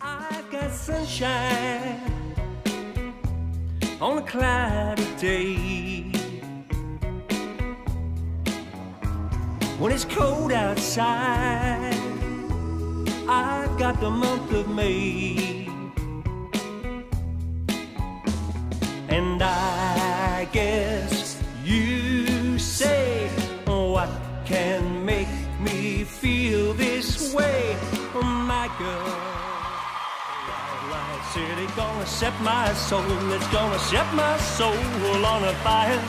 I've got sunshine on a cloudy day. When it's cold outside, I've got the month of May. And I guess you say, oh, What can make me feel this way? Oh, my girl. City gonna set my soul, it's gonna set my soul on a fire.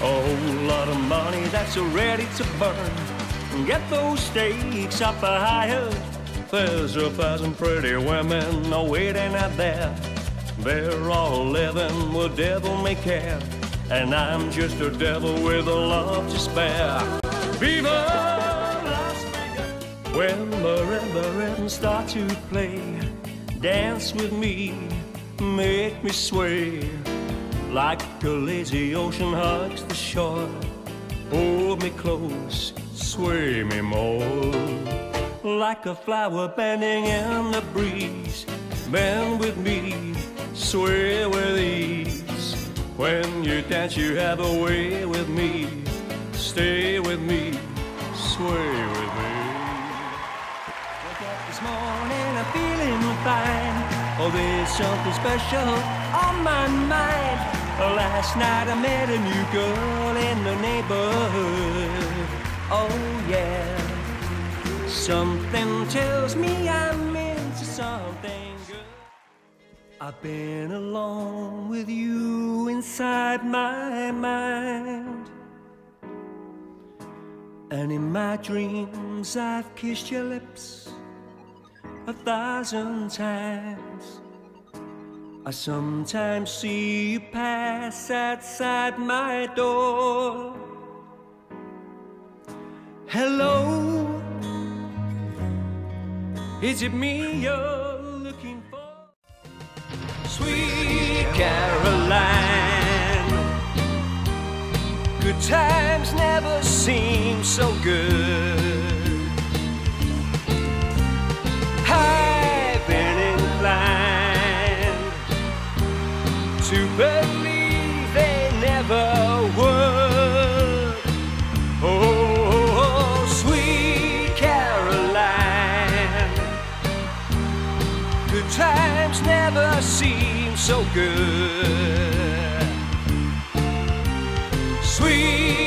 A whole lot of money that's ready to burn. Get those stakes up higher. There's a thousand pretty women waiting out there. They're all living with devil may care. And I'm just a devil with a love to spare. Vegas! When marimba rhythms start to play, dance with me, make me sway. Like a lazy ocean hugs the shore. Hold me close, sway me more. Like a flower bending in the breeze. Bend with me, sway with ease. When you dance, you have a way with me. Stay with me, sway Oh, there's something special on my mind. Last night I met a new girl in the neighborhood. Oh, yeah. Something tells me I'm into something good. I've been alone with you inside my mind. And in my dreams, I've kissed your lips a thousand times. I sometimes see you pass outside my door. Hello, is it me you're looking for? Sweet Caroline, good times never seem so good. Never seem so good. Sweet